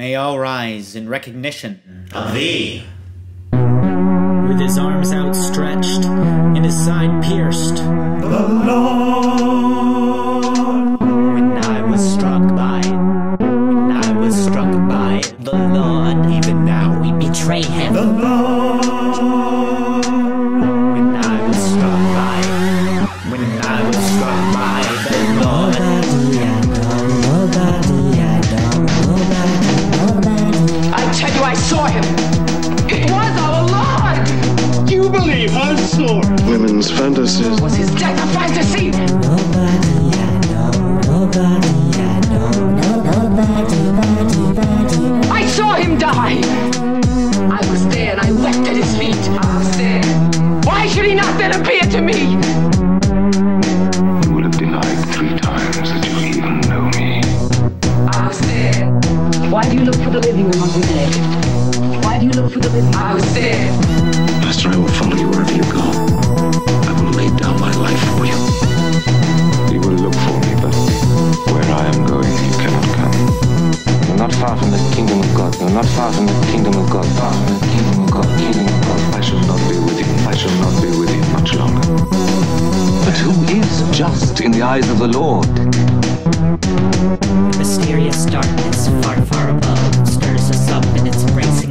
May all rise in recognition of thee. With his arms outstretched and his side pierced, the Lord. Believe women's fantasies. Was his death a fantasy? Nobody I know, nobody I know, nobody, nobody, nobody. I saw him die. I was there and I wept at his feet. I was there. Why should he not then appear to me? You will have denied three times that you even know me. I was there. Why do you look for the living among the dead? Why do you look for the living? I was there. Master, I will follow you wherever you go. I will lay down my life for you. You will look for me, but where I am going, you cannot come. You're not far from the kingdom of God. You're not far from the kingdom of God. Far from the kingdom of God. Kingdom of God. I shall not be with you. I shall not be with you much longer. But who is just in the eyes of the Lord? Mysterious darkness far, far above stirs us up in its bracing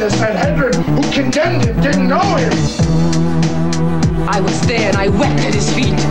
the Sanhedrin who condemned him didn't know him. I was there and I wept at his feet.